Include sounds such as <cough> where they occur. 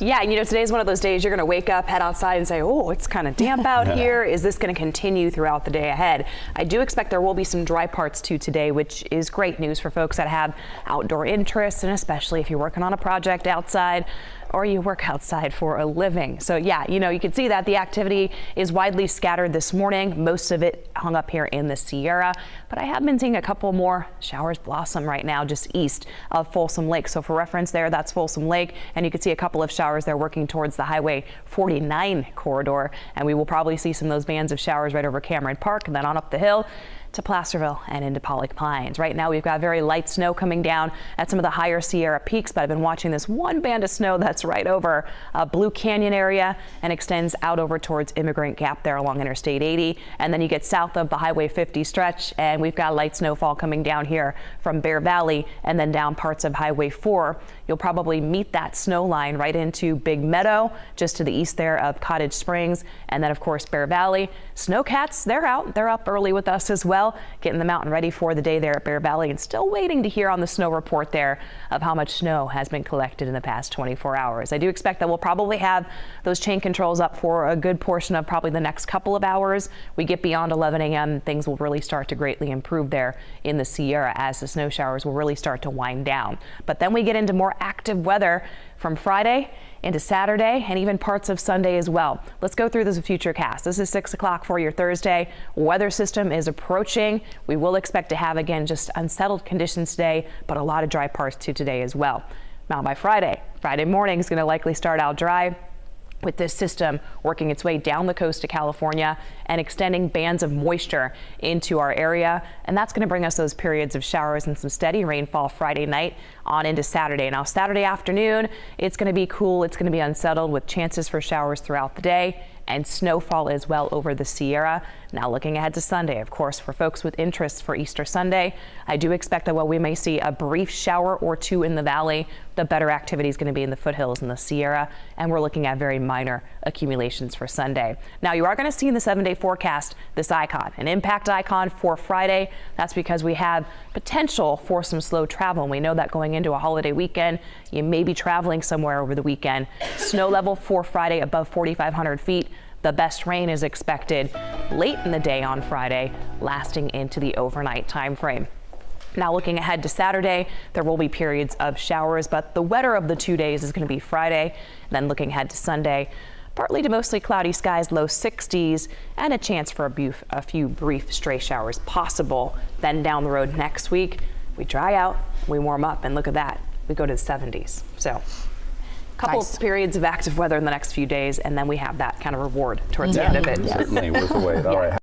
Yeah, and you know, today's one of those days you're going to wake up, head outside, and say, oh, it's kind of damp <laughs> out here. Is this going to continue throughout the day ahead? I do expect there will be some dry parts too today, which is great news for folks that have outdoor interests, and especially if you're working on a project outside or you work outside for a living. So yeah, you know, you can see that the activity is widely scattered this morning. Most of it hung up here in the Sierra, but I have been seeing a couple more showers blossom right now just east of Folsom Lake. So for reference there, that's Folsom Lake, and you can see a couple of showers there working towards the Highway 49 corridor, and we will probably see some of those bands of showers right over Cameron Park and then on up the hill to Placerville and into Pollock Pines. Right now we've got very light snow coming down at some of the higher Sierra peaks, but I've been watching this one band of snow that's right over uh, Blue Canyon area and extends out over towards Emigrant Gap there along Interstate 80. And then you get south of the Highway 50 stretch and we've got light snowfall coming down here from Bear Valley and then down parts of Highway 4. You'll probably meet that snow line right into Big Meadow, just to the east there of Cottage Springs. And then of course Bear Valley. Snowcats, they're out. They're up early with us as well well, getting the mountain ready for the day there at Bear Valley and still waiting to hear on the snow report there of how much snow has been collected in the past 24 hours. I do expect that we'll probably have those chain controls up for a good portion of probably the next couple of hours. We get beyond 11 a.m. things will really start to greatly improve there in the Sierra as the snow showers will really start to wind down. But then we get into more active weather from Friday into Saturday and even parts of Sunday as well. Let's go through this future cast. This is 6 o'clock for your Thursday. Weather system is approaching. We will expect to have again just unsettled conditions today, but a lot of dry parts to today as well. Now by Friday, Friday morning is going to likely start out dry with this system working its way down the coast to California and extending bands of moisture into our area. And that's going to bring us those periods of showers and some steady rainfall Friday night on into Saturday. Now, Saturday afternoon, it's going to be cool. It's going to be unsettled with chances for showers throughout the day and snowfall as well over the Sierra. Now looking ahead to Sunday, of course, for folks with interest for Easter Sunday, I do expect that while we may see a brief shower or two in the valley, the better activity is going to be in the foothills and the Sierra, and we're looking at very minor accumulations for Sunday. Now you are going to see in the seven day forecast this icon, an impact icon for Friday. That's because we have potential for some slow travel. And we know that going into a holiday weekend, you may be traveling somewhere over the weekend. Snow level for Friday above 4,500 feet. The best rain is expected late in the day on Friday, lasting into the overnight time frame. Now looking ahead to Saturday, there will be periods of showers, but the wetter of the two days is going to be Friday. Then looking ahead to Sunday, partly to mostly cloudy skies, low 60s, and a chance for a, a few brief stray showers possible. Then down the road next week, we dry out, we warm up, and look at that, we go to the 70s. So couple nice. periods of active weather in the next few days, and then we have that kind of reward towards the end of it. Certainly worth the wait. All right.